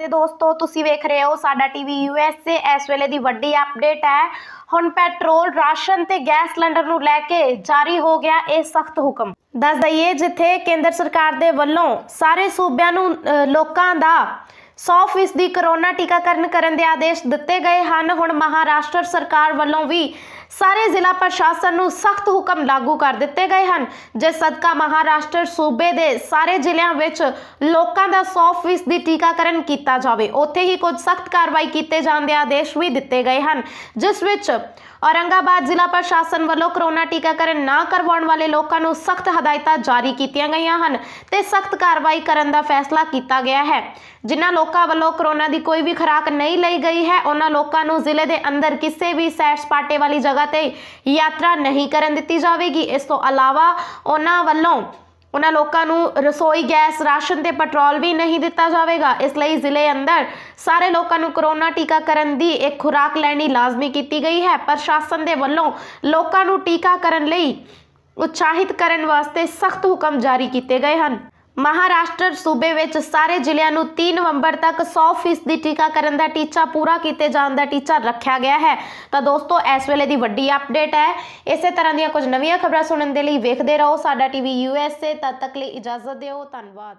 ਤੇ ਦੋਸਤੋ ਤੁਸੀਂ ਵੇਖ ਰਹੇ ਹੋ ਸਾਡਾ ਟੀਵੀ ਯੂਐਸਏ ਇਸ ਵੇਲੇ ਦੀ ਵੱਡੀ ਅਪਡੇਟ ਹੈ ਹੁਣ ਪੈਟਰੋਲ ਰਾਸ਼ਨ ਤੇ ਗੈਸ ਸਿਲੰਡਰ ਨੂੰ ਲੈ ਕੇ ਜਾਰੀ ਹੋ ਗਿਆ ਇਹ ਸਖਤ ਹੁਕਮ ਦੱਸ ਦਈਏ ਜਿੱਥੇ ਕੇਂਦਰ ਸਰਕਾਰ ਦੇ ਵੱਲੋਂ ਸਾਰੇ ਸੂਬਿਆਂ ਨੂੰ ਅ, ਲੋਕਾਂ ਦਾ 100% ਦੀ ਕਰੋਨਾ ਟੀਕਾਕਰਨ ਕਰਨ ਦੇ ਆਦੇਸ਼ ਦਿੱਤੇ ਗਏ ਹਨ ਹੁਣ ਮਹਾਰਾਸ਼ਟਰ ਸਰਕਾਰ ਵੱਲੋਂ ਵੀ ਸਾਰੇ ਜ਼ਿਲ੍ਹਾ ਪ੍ਰਸ਼ਾਸਨ ਨੂੰ ਸਖਤ ਹੁਕਮ ਲਾਗੂ ਕਰ ਦਿੱਤੇ ਗਏ ਹਨ ਜਿਸ ਸਦਕਾ ਮਹਾਰਾਸ਼ਟਰ ਸੂਬੇ ਦੇ ਸਾਰੇ ਜ਼ਿਲ੍ਹਿਆਂ ਵਿੱਚ ਲੋਕਾਂ ਦਾ 100% ਦੀ ਟੀਕਾਕਰਨ ਕੀਤਾ ਜਾਵੇ ਉੱਥੇ ਹੀ ਕੁਝ ਸਖਤ ਕਾਰਵਾਈ ਕੀਤੇ ਜਾਣ ਦੇ ਆਦੇਸ਼ ਵੀ ਦਿੱਤੇ ਗਏ ਹਨ ਜਿਸ ਵਿੱਚ ਔਰੰਗਾਬਾਦ ਜ਼ਿਲ੍ਹਾ ਪ੍ਰਸ਼ਾਸਨ ਵੱਲੋਂ ਕਰੋਨਾ ਟੀਕਾਕਰਨ ਨਾ ਕਰਵਾਉਣ ਵਾਲੇ ਲੋਕਾਂ ਨੂੰ ਸਖਤ ਹਦਾਇਤਾਂ ਜਾਰੀ ਕੀਤੀਆਂ ਗਈਆਂ ਹਨ ਤੇ ਸਖਤ ਕਾਰਵਾਈ ਕਰਨ ਦਾ ਫੈਸਲਾ ਕੀਤਾ ਗਿਆ ਹੈ ਜਿਨ੍ਹਾਂ ਲੋਕਾਂ ਵੱਲੋਂ ਕਰੋਨਾ ਦੀ ਕੋਈ ਵੀ ਖੁਰਾਕ ਨਹੀਂ ਲਈ ਗਈ ਹੈ ਉਹਨਾਂ ਲੋਕਾਂ ਨੂੰ ਜ਼ਿਲ੍ਹੇ ਦੇ ਅੰਦਰ ਕਿਸੇ ਵੀ ਸੈਰ ਸਪਾਟੇ ਵਾਲੀ ਜਗ੍ਹਾ ਤੇ ਯਾਤਰਾ ਨਹੀਂ ਕਰਨ ਦਿੱਤੀ ਜਾਵੇਗੀ ਇਸ ਤੋਂ ਇਲਾਵਾ ਉਹਨਾਂ ਵੱਲੋਂ ਉਹਨਾਂ ਲੋਕਾਂ ਨੂੰ ਰਸੋਈ ਗੈਸ ਰਾਸ਼ਨ ਤੇ ਪੈਟਰੋਲ ਵੀ ਨਹੀਂ ਦਿੱਤਾ ਜਾਵੇਗਾ ਇਸ ਲਈ ਜ਼ਿਲ੍ਹੇ ਅੰਦਰ ਸਾਰੇ ਲੋਕਾਂ ਨੂੰ ਕਰੋਨਾ ਟੀਕਾਕਰਨ ਦੀ ਇੱਕ ਖੁਰਾਕ ਲੈਣੀ ਲਾਜ਼ਮੀ ਕੀਤੀ ਗਈ ਹੈ ਪ੍ਰਸ਼ਾਸਨ ਦੇ ਵੱਲੋਂ ਲੋਕਾਂ ਨੂੰ ਟੀਕਾਕਰਨ ਲਈ ਉਤਸ਼ਾਹਿਤ ਕਰਨ ਵਾਸਤੇ ਸਖਤ ਹੁਕਮ ਜਾਰੀ ਕੀਤੇ ਗਏ ਹਨ ਮਹਾਰਾਸ਼ਟਰ ਸੂਬੇ ਵਿੱਚ ਸਾਰੇ ਜ਼ਿਲ੍ਹਿਆਂ ਨੂੰ 3 ਨਵੰਬਰ ਤੱਕ 100% ਦੀ ਟੀਕਾਕਰਨ ਦਾ ਟੀਚਾ ਪੂਰਾ ਕੀਤੇ ਜਾਣ ਦਾ ਟੀਚਾ ਰੱਖਿਆ ਗਿਆ ਹੈ। ਤਾਂ ਦੋਸਤੋ, ਇਸ ਵੇਲੇ ਦੀ ਵੱਡੀ ਅਪਡੇਟ ਹੈ। ਇਸੇ ਤਰ੍ਹਾਂ ਦੀਆਂ ਕੁਝ ਨਵੀਆਂ ਖਬਰਾਂ ਸੁਣਨ ਦੇ ਲਈ ਵੇਖਦੇ ਰਹੋ ਸਾਡਾ ਟੀਵੀ ਯੂਐਸਏ ਤਦ ਤੱਕ ਲਈ ਇਜਾਜ਼ਤ ਦਿਓ। ਧੰਨਵਾਦ।